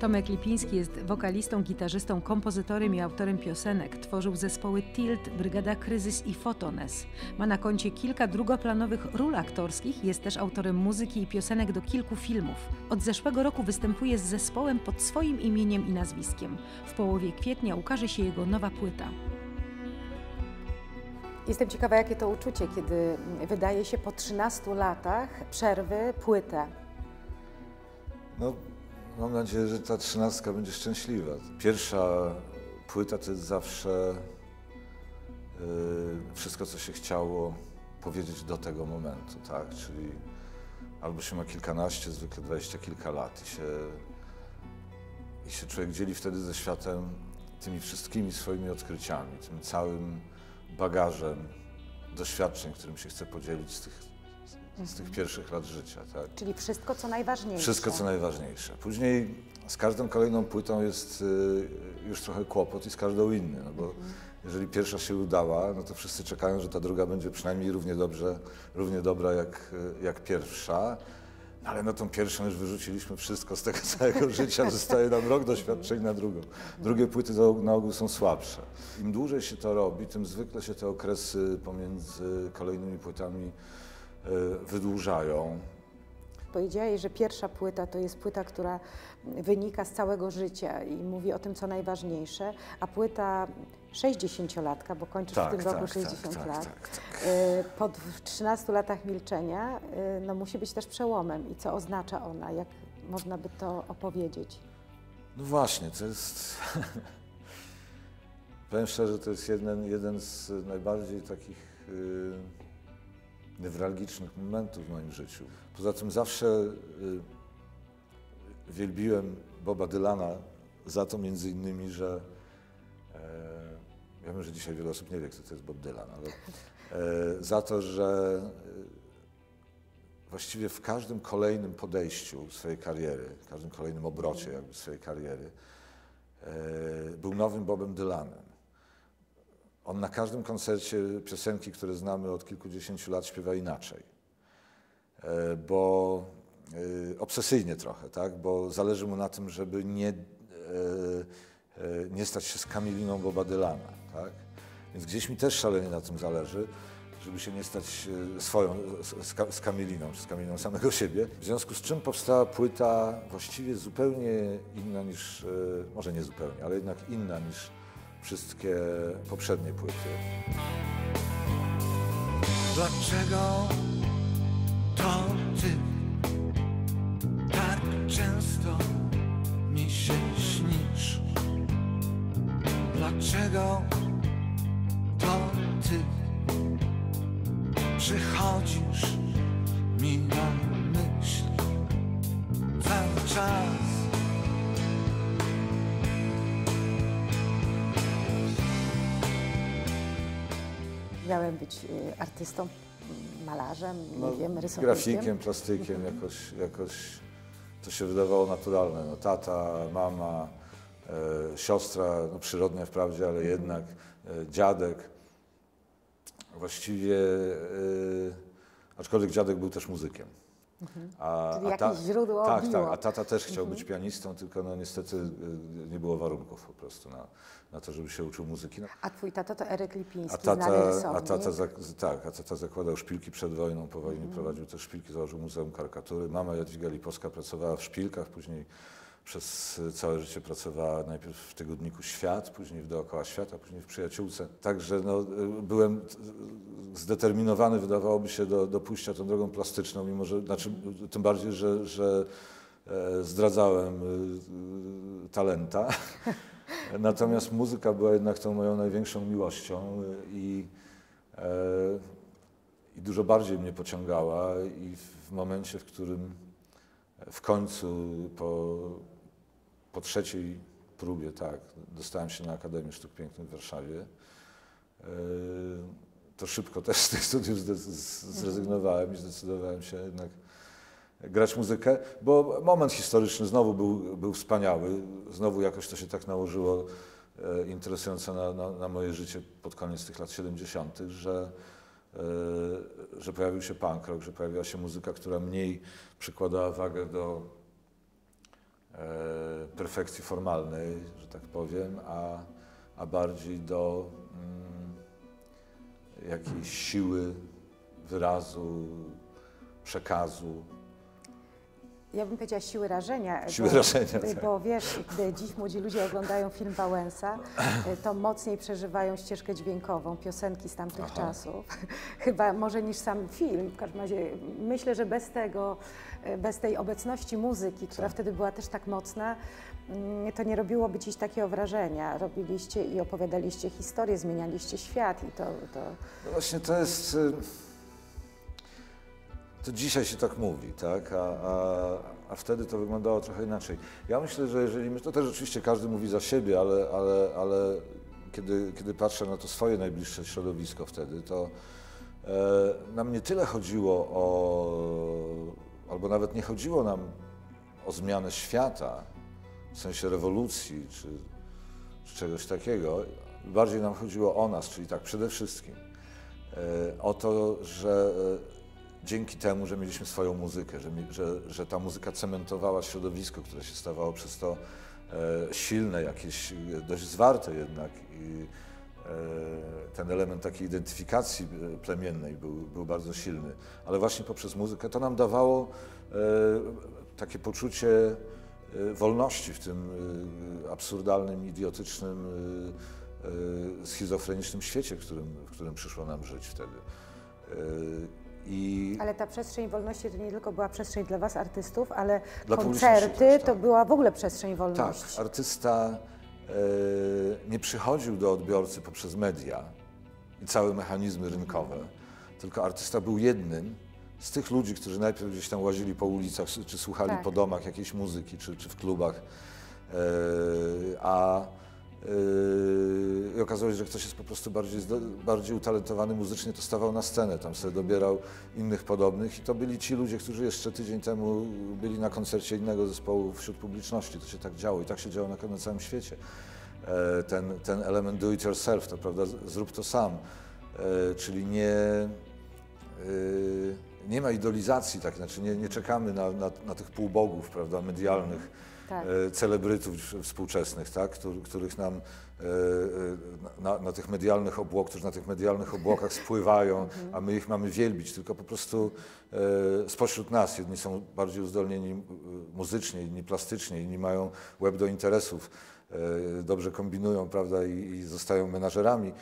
Tomek Lipiński jest wokalistą, gitarzystą, kompozytorem i autorem piosenek. Tworzył zespoły Tilt, Brygada Kryzys i Fotones. Ma na koncie kilka drugoplanowych ról aktorskich, jest też autorem muzyki i piosenek do kilku filmów. Od zeszłego roku występuje z zespołem pod swoim imieniem i nazwiskiem. W połowie kwietnia ukaże się jego nowa płyta. Jestem ciekawa, jakie to uczucie, kiedy wydaje się po 13 latach przerwy płytę. No, mam nadzieję, że ta trzynastka będzie szczęśliwa. Pierwsza płyta to jest zawsze yy, wszystko, co się chciało powiedzieć do tego momentu, tak? Czyli albo się ma kilkanaście, zwykle dwadzieścia kilka lat i się, i się człowiek dzieli wtedy ze światem tymi wszystkimi swoimi odkryciami, tym całym bagażem doświadczeń, którym się chce podzielić z tych, z tych pierwszych lat życia. Tak? Czyli wszystko, co najważniejsze. Wszystko, co najważniejsze. Później z każdą kolejną płytą jest y, już trochę kłopot i z każdą inny, no bo jeżeli pierwsza się udała, no to wszyscy czekają, że ta druga będzie przynajmniej równie dobrze, równie dobra jak, y, jak pierwsza. No ale na tą pierwszą już wyrzuciliśmy wszystko z tego całego życia, zostaje nam rok doświadczeń na drugą. Drugie płyty to na ogół są słabsze. Im dłużej się to robi, tym zwykle się te okresy pomiędzy kolejnymi płytami wydłużają. Powiedziałeś, że pierwsza płyta to jest płyta, która wynika z całego życia i mówi o tym, co najważniejsze, a płyta 60-latka, bo kończysz Tak, w tym roku tak, 60 tak, lat, tak, tak. y, po dw- 13 latach milczenia, y, no musi być też przełomem. I co oznacza ona? Jak można by to opowiedzieć? No właśnie, to jest. Powiem szczerze, to jest jeden, jeden z najbardziej takich yy, newralgicznych momentów w moim życiu. Poza tym zawsze yy, wielbiłem Boba Dylana za to między innymi, że e, ja wiem, że dzisiaj wiele osób nie wie, kto to jest Bob Dylan, ale e, za to, że e, właściwie w każdym kolejnym podejściu swojej kariery, w każdym kolejnym obrocie jakby swojej kariery, był nowym Bobem Dylanem. On na każdym koncercie piosenki, które znamy od kilkudziesięciu lat, śpiewa inaczej. E, Bo e, obsesyjnie trochę, tak? Bo zależy mu na tym, żeby nie, e, nie stać się skamiliną Boba Dylana, tak? Więc gdzieś mi też szalenie na tym zależy, żeby się nie stać swoją ska- skamiliną, czy skamiliną samego siebie. W związku z czym powstała płyta właściwie zupełnie inna niż, może nie zupełnie, ale jednak inna niż wszystkie poprzednie płyty. Dlaczego to ty tak często mi się śnisz? Dlaczego to ty przychodzisz mi na myśl cały czas? Miałem być y, artystą, m, malarzem, nie wiem, rysownikiem. No, grafikiem, plastykiem, jakoś, jakoś to się wydawało naturalne. No, tata, mama, e, siostra, no, przyrodnia wprawdzie, ale jednak e, dziadek. Właściwie, e, aczkolwiek dziadek był też muzykiem. A, Czyli jakieś źródło Tak, biło. tak, a tata też chciał być pianistą, tylko no niestety e, nie było warunków po prostu na, na to, żeby się uczył muzyki. No, A twój tato to Eryk Lipiński, a tata, znany a rysownik. tata, zak- tak, a tata zakładał szpilki przed wojną, po wojnie Mhm. prowadził też szpilki, założył Muzeum Karykatury. Mama Jadwiga Lipowska pracowała w szpilkach, później przez całe życie pracowała najpierw w tygodniku Świat, później w Dookoła Świata, później w Przyjaciółce. Także no, byłem zdeterminowany, wydawałoby się, do, do pójścia tą drogą plastyczną, mimo że, znaczy, tym bardziej, że, że e, zdradzałem y, talenta. Natomiast muzyka była jednak tą moją największą miłością i, e, i dużo bardziej mnie pociągała i w momencie, w którym w końcu po, po trzeciej próbie, tak, dostałem się na Akademię Sztuk Pięknych w Warszawie, e, to szybko też z tych studiów zrezygnowałem i zdecydowałem się jednak grać muzykę, bo moment historyczny znowu był, był wspaniały. Znowu jakoś to się tak nałożyło e, interesujące na, na, na moje życie pod koniec tych lat 70., że, e, że pojawił się punk rock, że pojawiła się muzyka, która mniej przykładała wagę do perfekcji formalnej, że tak powiem, a, a bardziej do mm, jakiejś siły wyrazu, przekazu. Ja bym powiedziała siły rażenia. Siły bo, rażenia, tak. Bo wiesz, gdy dziś młodzi ludzie oglądają film Wałęsa, y, to mocniej przeżywają ścieżkę dźwiękową, piosenki z tamtych Aha. czasów. Chyba może niż sam film. W każdym razie myślę, że bez tego, y, bez tej obecności muzyki, która Tak. wtedy była też tak mocna, mm, to nie robiłoby dziś takiego wrażenia. Robiliście i opowiadaliście historię, zmienialiście świat i to... to... No właśnie to jest. To dzisiaj się tak mówi, tak? A, a, a wtedy to wyglądało trochę inaczej. Ja myślę, że jeżeli. my- To też oczywiście każdy mówi za siebie, ale, ale, ale kiedy, kiedy patrzę na to swoje najbliższe środowisko wtedy, to e, nam nie tyle chodziło o. albo nawet nie chodziło nam o zmianę świata, w sensie rewolucji czy, czy czegoś takiego. Bardziej nam chodziło o nas, czyli tak przede wszystkim e, o to, że dzięki temu, że mieliśmy swoją muzykę, że, że, że ta muzyka cementowała środowisko, które się stawało przez to e, silne, jakieś e, dość zwarte jednak i e, ten element takiej identyfikacji e, plemiennej był, był bardzo silny. Ale właśnie poprzez muzykę to nam dawało takie poczucie wolności w tym absurdalnym, idiotycznym, schizofrenicznym świecie, w którym, w którym przyszło nam żyć wtedy. I Ale ta przestrzeń wolności to nie tylko była przestrzeń dla Was, artystów, ale Dla koncerty też, to tak. była w ogóle przestrzeń tak, wolności. artysta e, nie przychodził do odbiorcy poprzez media i całe mechanizmy rynkowe, tylko artysta był jednym z tych ludzi, którzy najpierw gdzieś tam łazili po ulicach, czy słuchali Tak. po domach jakiejś muzyki, czy, czy w klubach, e, a I okazało się, że ktoś jest po prostu bardziej, bardziej utalentowany muzycznie, to stawał na scenę, tam sobie dobierał innych podobnych i to byli ci ludzie, którzy jeszcze tydzień temu byli na koncercie innego zespołu wśród publiczności. To się tak działo i tak się działo na, na całym świecie. E, Ten, ten element do it yourself, to prawda, zrób to sam, E, czyli nie, nie ma idolizacji, tak, znaczy nie, nie czekamy na, na, na tych półbogów, prawda, medialnych, Tak. e, celebrytów współczesnych, tak, których nam e, e, na, na tych medialnych obłok, którzy na tych medialnych obłokach spływają, a my ich mamy wielbić, tylko po prostu spośród nas jedni są bardziej uzdolnieni muzycznie, inni plastycznie, inni mają łeb do interesów, dobrze kombinują, prawda, i, i zostają menażerami.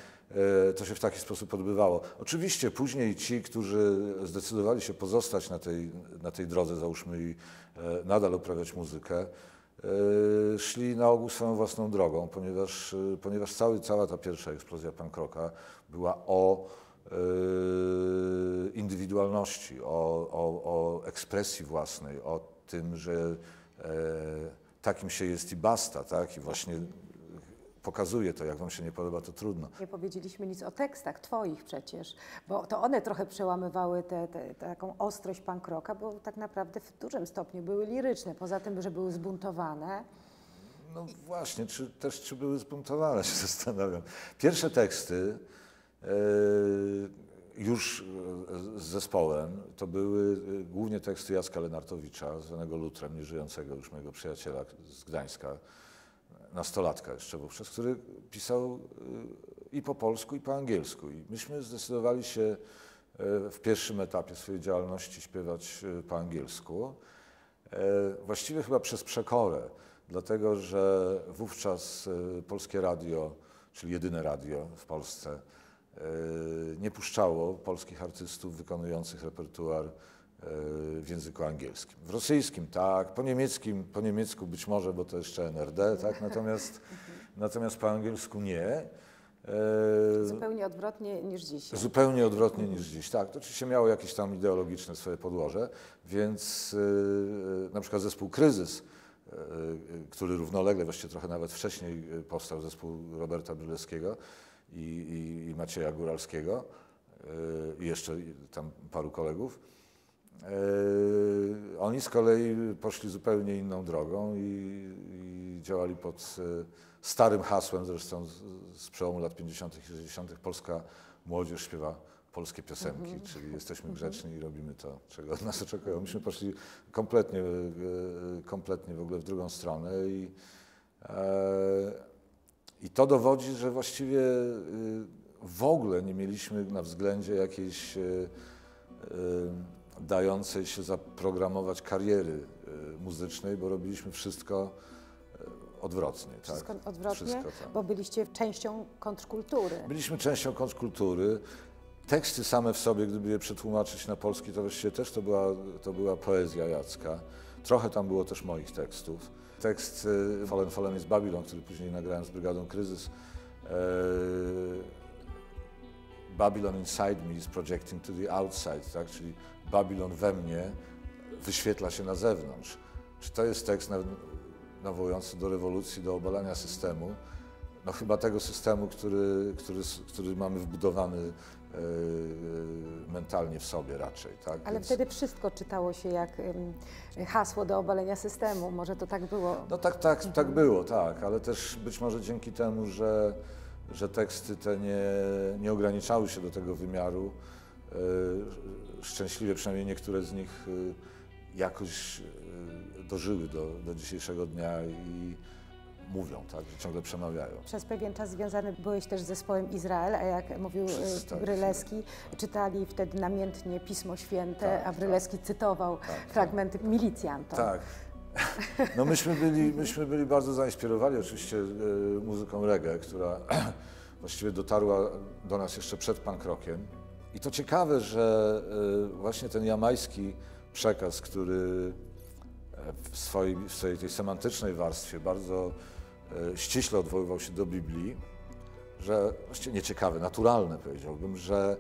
To się w taki sposób odbywało. Oczywiście później ci, którzy zdecydowali się pozostać na tej, na tej drodze, załóżmy, i nadal uprawiać muzykę, szli na ogół swoją własną drogą, ponieważ, e, ponieważ cały, cała ta pierwsza eksplozja punk rocka była o e, indywidualności, o, o, o ekspresji własnej, o tym, że e, takim się jest i basta, tak? I właśnie pokazuje to, jak wam się nie podoba, to trudno. Nie powiedzieliśmy nic o tekstach Twoich przecież, bo to one trochę przełamywały tę taką ostrość punk rocka, bo tak naprawdę w dużym stopniu były liryczne, poza tym, że były zbuntowane. No właśnie, czy też czy były zbuntowane, się zastanawiam. Pierwsze teksty e, już e, z zespołem to były e, głównie teksty Jacka Lenartowicza, zwanego Lutrem, nieżyjącego już mojego przyjaciela z Gdańska, nastolatka jeszcze wówczas, który pisał e, i po polsku, i po angielsku. I myśmy zdecydowali się e, w pierwszym etapie swojej działalności śpiewać e, po angielsku. Właściwie chyba przez przekorę, dlatego że wówczas polskie radio, czyli jedyne radio w Polsce, nie puszczało polskich artystów wykonujących repertuar w języku angielskim. W rosyjskim tak, po niemieckim, po niemiecku być może, bo to jeszcze NRD, tak, natomiast, natomiast po angielsku nie. E, Zupełnie odwrotnie niż dzisiaj. Zupełnie odwrotnie niż dziś. Tak, to oczywiście miało jakieś tam ideologiczne swoje podłoże, więc yy, na przykład zespół Kryzys, który równolegle, właściwie trochę nawet wcześniej powstał, zespół Roberta Brylewskiego i, i, i Macieja Góralskiego i jeszcze tam paru kolegów. Yy, oni z kolei poszli zupełnie inną drogą i, i działali pod yy, starym hasłem, zresztą z, z przełomu lat 50. i 60. Polska młodzież śpiewa polskie piosenki, czyli jesteśmy grzeczni i robimy to, czego od nas oczekują. Myśmy poszli kompletnie, e, kompletnie w ogóle w drugą stronę i, e, i to dowodzi, że właściwie e, w ogóle nie mieliśmy na względzie jakiejś e, e, dającej się zaprogramować kariery e, muzycznej, bo robiliśmy wszystko e, odwrotnie. Wszystko tak? odwrotnie, Wszystko, tak. bo byliście częścią kontrkultury. Byliśmy częścią kontrkultury. Teksty same w sobie, gdyby je przetłumaczyć na polski, to właściwie też to była, to była poezja Jacka. Trochę tam było też moich tekstów. Tekst y, Fallen Fallen is Babylon, który później nagrałem z Brygadą Kryzys. Babylon inside me is projecting to the outside, tak? czyli Babylon we mnie wyświetla się na zewnątrz. Czy to jest tekst naw- nawołujący do rewolucji, do obalania systemu? No chyba tego systemu, który, który, który mamy wbudowany e, mentalnie w sobie raczej. Tak? Ale Więc- wtedy wszystko czytało się jak hasło do obalenia systemu. Może to tak było. No tak, tak, tak było, tak, ale też być może dzięki temu, że, że teksty te nie, nie ograniczały się do tego wymiaru, e, szczęśliwie przynajmniej niektóre z nich e, jakoś e, dożyły do, do dzisiejszego dnia i mówią, tak, że ciągle przemawiają. Przez pewien czas związany byłeś też z zespołem Izrael, a jak mówił tak. Bryleski, czytali wtedy namiętnie Pismo Święte, Tak, a Bryleski cytował tak. fragmenty milicjantom. Tak. No myśmy byli, myśmy byli bardzo zainspirowani oczywiście e, muzyką reggae, która właściwie dotarła do nas jeszcze przed punk rockiem. I to ciekawe, że e, właśnie ten jamański przekaz, który e, w swojej, w swojej tej semantycznej warstwie bardzo ściśle odwoływał się do Biblii, że właściwie nieciekawe, naturalne powiedziałbym, że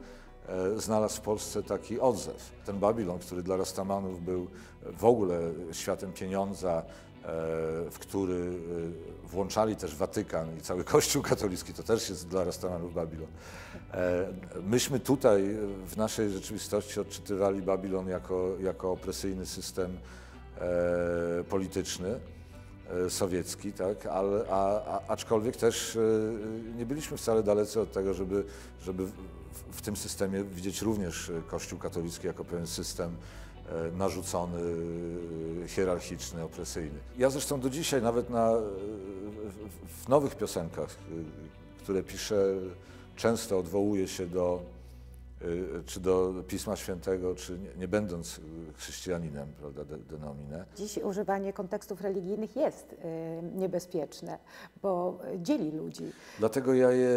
znalazł w Polsce taki odzew. Ten Babilon, który dla Rastamanów był w ogóle światem pieniądza, e, w który e, włączali też Watykan i cały Kościół katolicki, to też jest dla Rastamanów Babilon. E, Myśmy tutaj e, w naszej rzeczywistości odczytywali Babilon jako, jako opresyjny system e, polityczny e, sowiecki, tak? Ale, a, a, aczkolwiek też e, nie byliśmy wcale dalecy od tego, żeby, żeby w, tym systemie widzieć również e, Kościół katolicki jako pewien system e, narzucony, e, hierarchiczny, opresyjny. Ja zresztą do dzisiaj nawet na, w, nowych piosenkach, które piszę, często odwołuję się do czy do Pisma Świętego, czy nie, nie będąc chrześcijaninem, prawda, de, de nomine. Dziś używanie kontekstów religijnych jest niebezpieczne, bo dzieli ludzi. Dlatego ja je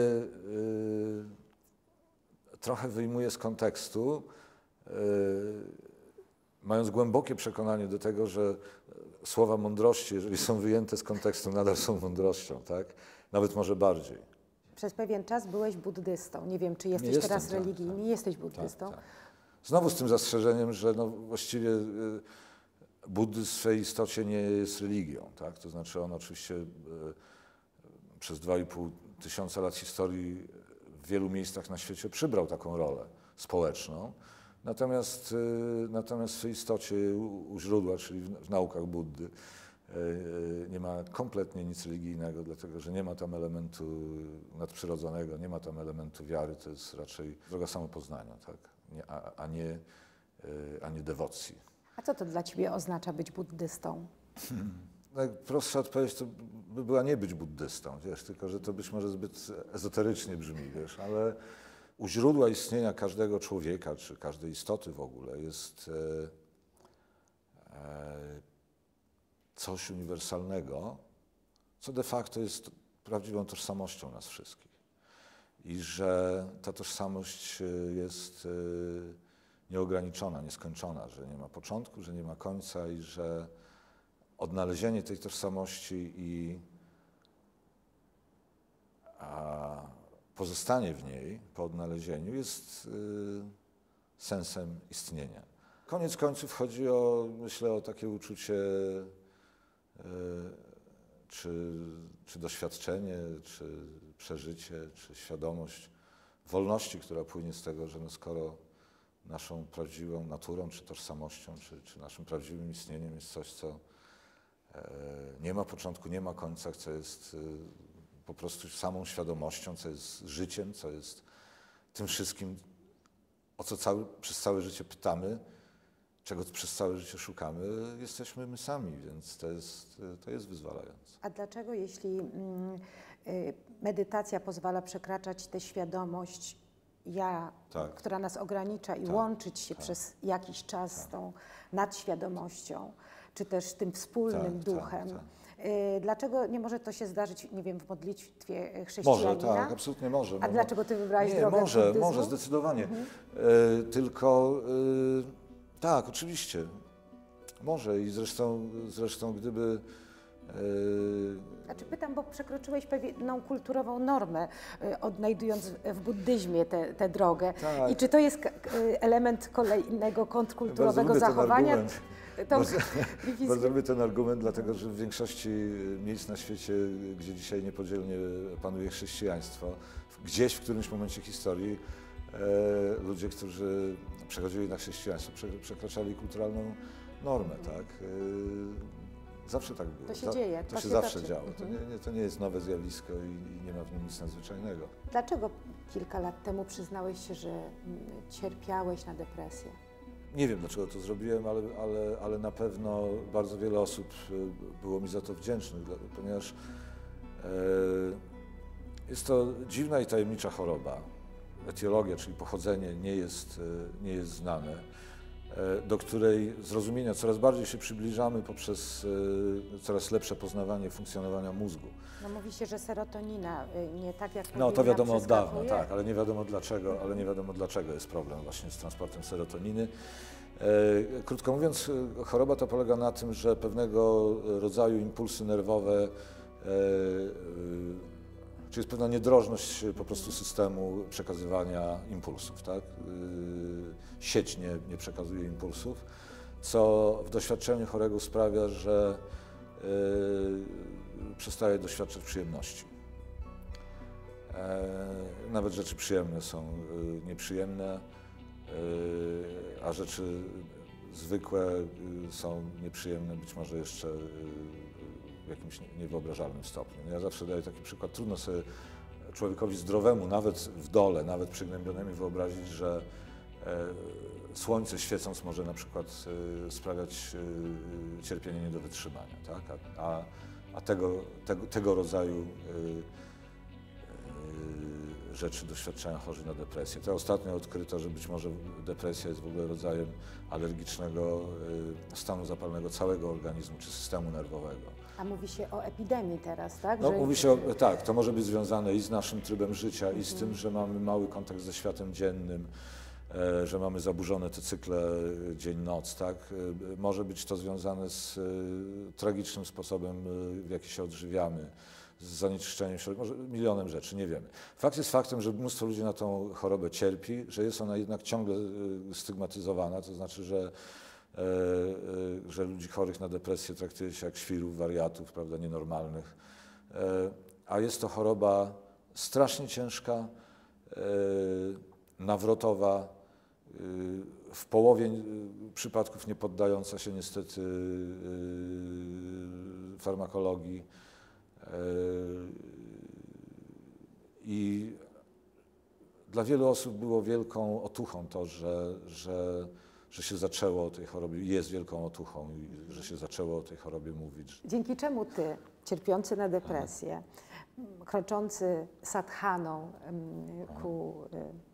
trochę wyjmuję z kontekstu, y, mając głębokie przekonanie do tego, że słowa mądrości, jeżeli są wyjęte z kontekstu, nadal są mądrością, tak? Nawet może bardziej. Przez pewien czas byłeś buddystą. Nie wiem, czy jesteś jestem, teraz tak, religijny. tak. Jesteś Tak, buddystą. tak. Znowu z tym zastrzeżeniem, że no właściwie y, buddyzm w swej istocie nie jest religią. Tak? To znaczy on oczywiście y, przez 2,5 tysiąca lat historii w wielu miejscach na świecie przybrał taką rolę społeczną. Natomiast, y, natomiast w istocie u, źródła, czyli w, naukach Buddy, y, y, nie ma kompletnie nic religijnego, dlatego że nie ma tam elementu nadprzyrodzonego, nie ma tam elementu wiary, to jest raczej droga samopoznania, tak? a, a, nie, a nie dewocji. A co to dla ciebie oznacza być buddystą? Najprostsza odpowiedź to by była nie być buddystą, wiesz, tylko że to być może zbyt ezoterycznie brzmi, wiesz, ale u źródła istnienia każdego człowieka, czy każdej istoty w ogóle jest e, e, coś uniwersalnego, co de facto jest prawdziwą tożsamością nas wszystkich. I że ta tożsamość e, jest e, nieograniczona, nieskończona, że nie ma początku, że nie ma końca i że odnalezienie tej tożsamości i pozostanie w niej po odnalezieniu jest y, sensem istnienia. Koniec końców chodzi o, myślę, o takie uczucie, y, czy, czy doświadczenie, czy przeżycie, czy świadomość wolności, która płynie z tego, że no skoro naszą prawdziwą naturą, czy tożsamością, czy, czy naszym prawdziwym istnieniem jest coś, co nie ma początku, nie ma końca, co jest y, po prostu samą świadomością, co jest życiem, co jest tym wszystkim, o co cały, przez całe życie pytamy, czego przez całe życie szukamy, jesteśmy my sami, więc to jest, to jest wyzwalające. A dlaczego, jeśli mm, medytacja pozwala przekraczać tę świadomość ja, Tak. która nas ogranicza i Tak, łączyć się przez jakiś czas z tą nadświadomością, czy też tym wspólnym Tak, tak, duchem, tak. y, dlaczego nie może to się zdarzyć, nie wiem, w modlitwie Może, chrześcijanina? tak, absolutnie może. A No, dlaczego ty wybrałeś Nie, drogę może, buddyzmu? może, zdecydowanie. Mhm. E, tylko e, tak, oczywiście. Może i zresztą, zresztą gdyby Znaczy pytam, bo przekroczyłeś pewną kulturową normę, y, odnajdując w buddyzmie tę drogę. Tak. I czy to jest y, element kolejnego kontrkulturowego zachowania? argument. To Bardzo- Bardzo lubię ten argument, dlatego że w większości miejsc na świecie, gdzie dzisiaj niepodzielnie panuje chrześcijaństwo, gdzieś w którymś momencie historii e, ludzie, którzy przechodzili na chrześcijaństwo, prze, przekraczali kulturalną normę, tak? E, zawsze tak było. To się dzieje, To, to się, zawsze toczy. działo. To Mhm. nie, nie, to nie jest nowe zjawisko i, i nie ma w nim nic nadzwyczajnego. Dlaczego kilka lat temu przyznałeś się, że mm, cierpiałeś na depresję? Nie wiem, dlaczego to zrobiłem, ale, ale, ale na pewno bardzo wiele osób e, było mi za to wdzięcznych, ponieważ e, jest to dziwna i tajemnicza choroba. Etiologia, czyli pochodzenie, nie jest, e, nie jest znane, do której zrozumienia coraz bardziej się przybliżamy poprzez e, coraz lepsze poznawanie funkcjonowania mózgu. No mówi się, że serotonina y, nie tak jak No to wiadomo od dawna, tak, ale nie wiadomo dlaczego, ale nie wiadomo dlaczego jest problem właśnie z transportem serotoniny. E, krótko mówiąc, e, choroba ta polega na tym, że pewnego rodzaju impulsy nerwowe, e, e, czy jest pewna niedrożność po prostu systemu przekazywania impulsów, tak? E, sieć nie, nie przekazuje impulsów, co w doświadczeniu chorego sprawia, że e, przestaje doświadczać przyjemności. E, Nawet rzeczy przyjemne są nieprzyjemne, a rzeczy zwykłe są nieprzyjemne, być może jeszcze w jakimś nie- niewyobrażalnym stopniu. No Ja zawsze daję taki przykład. Trudno sobie człowiekowi zdrowemu, nawet w dole, nawet przygnębionemu wyobrazić, że e, słońce świecąc może na przykład e, sprawiać e, cierpienie nie do wytrzymania, tak? A, a, tego, tego, tego rodzaju rzeczy doświadczają chorzy na depresję. To ostatnio odkryto, że być może depresja jest w ogóle rodzajem alergicznego stanu zapalnego całego organizmu czy systemu nerwowego. A mówi się o epidemii teraz, tak? No, Że- mówi się, o, tak, to może być związane i z naszym trybem życia, i z tym, że mamy mały kontakt ze światem dziennym, e, że mamy zaburzone te cykle e, dzień-noc, tak? E, może być to związane z e, tragicznym sposobem, w jaki się odżywiamy, z zanieczyszczeniem środowiska, może milionem rzeczy, nie wiemy. Fakt jest faktem, że mnóstwo ludzi na tą chorobę cierpi, że jest ona jednak ciągle stygmatyzowana, to znaczy, że że ludzi chorych na depresję traktuje się jak świrów, wariatów, prawda, nienormalnych. E, A jest to choroba strasznie ciężka, e, nawrotowa, e, w połowie e, przypadków nie poddająca się niestety e, farmakologii. E, I dla wielu osób było wielką otuchą to, że, że, że się zaczęło o tej chorobie, jest wielką otuchą, i że się zaczęło o tej chorobie mówić. Dzięki czemu ty, cierpiący na depresję, kroczący sadhaną ku y,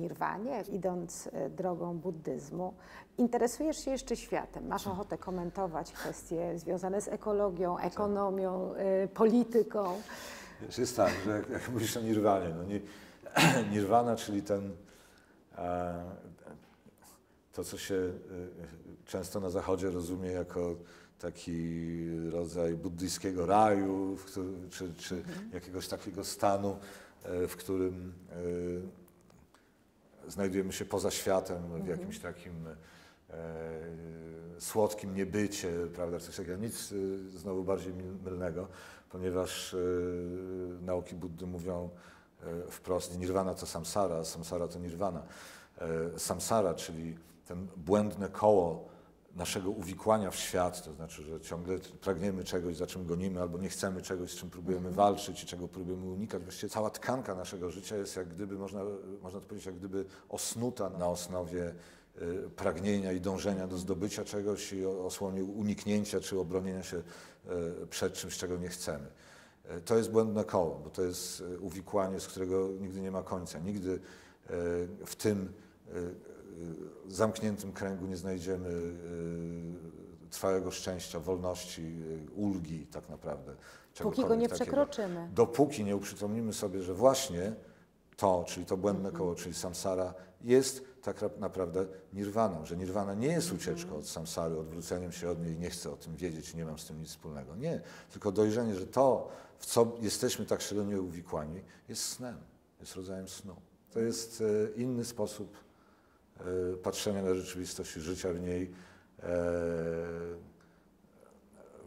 nirwanie, idąc y, drogą buddyzmu, interesujesz się jeszcze światem, masz ochotę komentować kwestie związane z ekologią, ekonomią, y, polityką. Wiesz, jest tak, że jak, mówisz o nirwanie, no nirwana, czyli ten, e, to co się e, często na zachodzie rozumie jako taki rodzaj buddyjskiego raju, którym, czy, czy jakiegoś takiego stanu, e, w którym e, znajdujemy się poza światem, w jakimś takim słodkim niebycie, prawda, coś takiego. Nic znowu bardziej mylnego, ponieważ nauki Buddy mówią wprost, nirvana to samsara, samsara to nirvana. E, samsara, czyli ten błędne koło naszego uwikłania w świat, to znaczy, że ciągle pragniemy czegoś, za czym gonimy, albo nie chcemy czegoś, z czym próbujemy walczyć i czego próbujemy unikać. Właściwie cała tkanka naszego życia jest jak gdyby, można, można to powiedzieć, jak gdyby osnuta na osnowie y, pragnienia i dążenia do zdobycia czegoś i osłonie uniknięcia czy obronienia się y, przed czymś, czego nie chcemy. Y, To jest błędne koło, bo to jest uwikłanie, z którego nigdy nie ma końca. Nigdy w tym zamkniętym kręgu nie znajdziemy y, trwałego szczęścia, wolności, y, ulgi tak naprawdę. Póki go nie takiego. przekroczymy. Dopóki nie uprzytomnimy sobie, że właśnie to, czyli to błędne koło, czyli samsara, jest tak naprawdę nirwaną, że nirwana nie jest ucieczką od samsary, odwróceniem się od niej nie chcę o tym wiedzieć, nie mam z tym nic wspólnego. Nie, tylko dojrzenie, że to, w co jesteśmy tak szalenie uwikłani, jest snem, jest rodzajem snu. To jest e, inny sposób e, patrzenia na rzeczywistość życia w niej. E,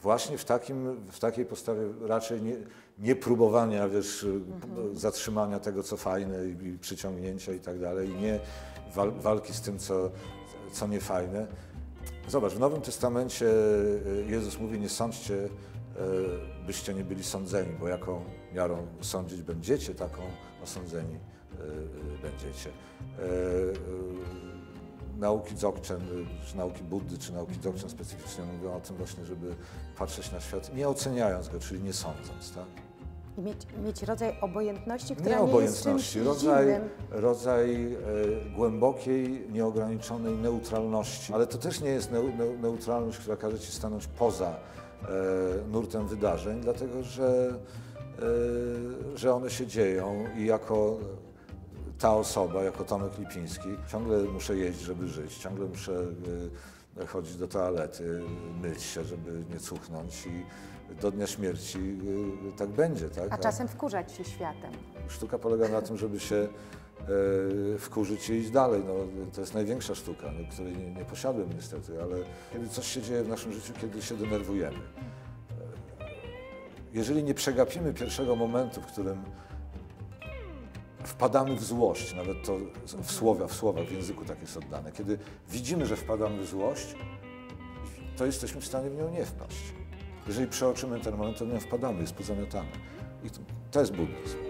właśnie w, takim, w takiej postawie raczej nie, nie próbowania, wiesz, p- zatrzymania tego, co fajne i, i przyciągnięcia i tak dalej, i nie wal, walki z tym, co, co niefajne. Zobacz, w Nowym Testamencie y, Jezus mówi, nie sądźcie, y, byście nie byli sądzeni, bo jaką miarą sądzić będziecie, taką osądzeni y, y, będziecie. Y, y, Nauki Dzogchen, y, czy nauki Buddy, czy nauki Dzogchen specyficznie mówią o tym właśnie, żeby patrzeć na świat nie oceniając go, czyli nie sądząc, tak? I mieć, mieć rodzaj obojętności, która Nie nie, jest obojętności, rodzaj, dziwnym. rodzaj e, głębokiej, nieograniczonej neutralności. Ale to też nie jest neu, neu, neutralność, która każe ci stanąć poza e, nurtem wydarzeń, dlatego że, e, że one się dzieją i jako ta osoba, jako Tomek Lipiński, ciągle muszę jeść, żeby żyć, ciągle muszę e, chodzić do toalety, myć się, żeby nie cuchnąć i do dnia śmierci e, tak będzie, tak? A czasem wkurzać się światem. Sztuka polega na tym, żeby się e, wkurzyć i iść dalej. No, to jest największa sztuka, no, której nie, nie posiadłem niestety, ale kiedy coś się dzieje w naszym życiu, kiedy się denerwujemy. Jeżeli nie przegapimy pierwszego momentu, w którym wpadamy w złość, nawet to w słowach, w słowach, w języku tak jest oddane, kiedy widzimy, że wpadamy w złość, to jesteśmy w stanie w nią nie wpaść. Jeżeli przeoczymy ten moment, to w nią wpadamy, jest pozamiatane. I to, to jest buddhizm.